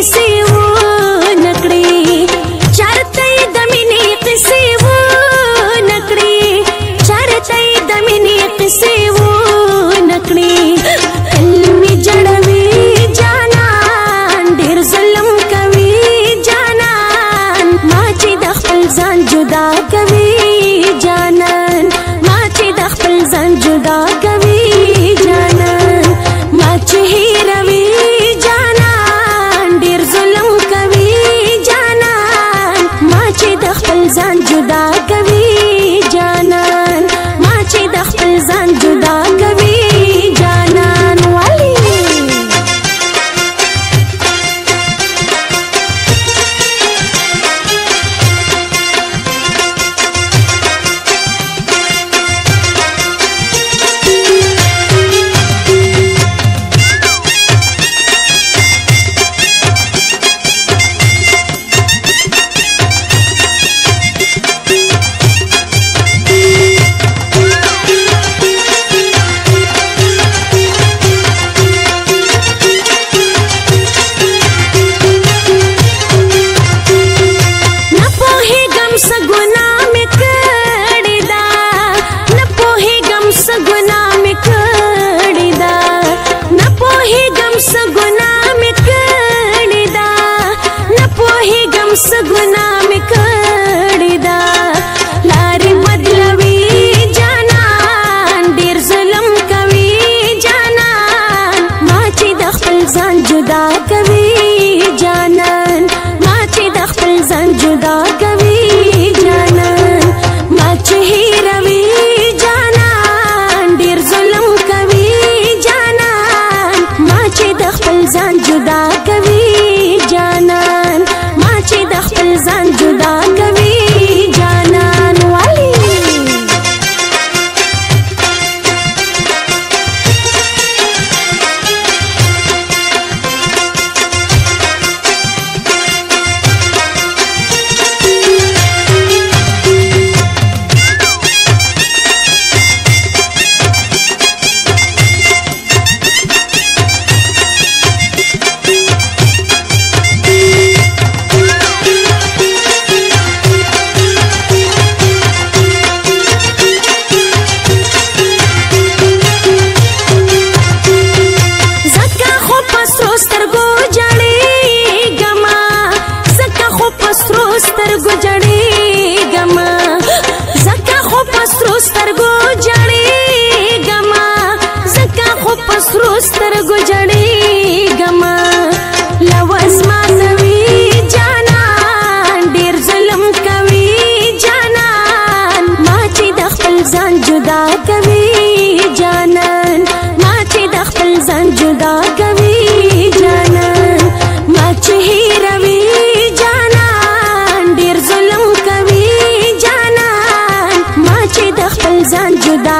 Sí جدا کوي جانان ما چې د خپل ځان جدا کوي جانان ما چې هیروي جانان ډیر ظلم کوي جانان ما چې د خپل ځان جدا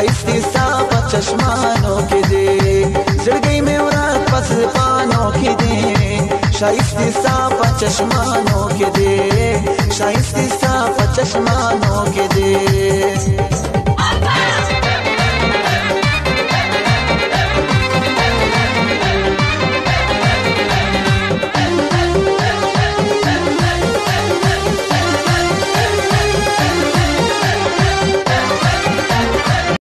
आहिस्ता चश्मानों के दे चढ़ में मैं रात पस पानों के दे शाइस्ती शाइस्ता चश्मानों के दे शाइस्ती शाइस्ता चश्मानों के दे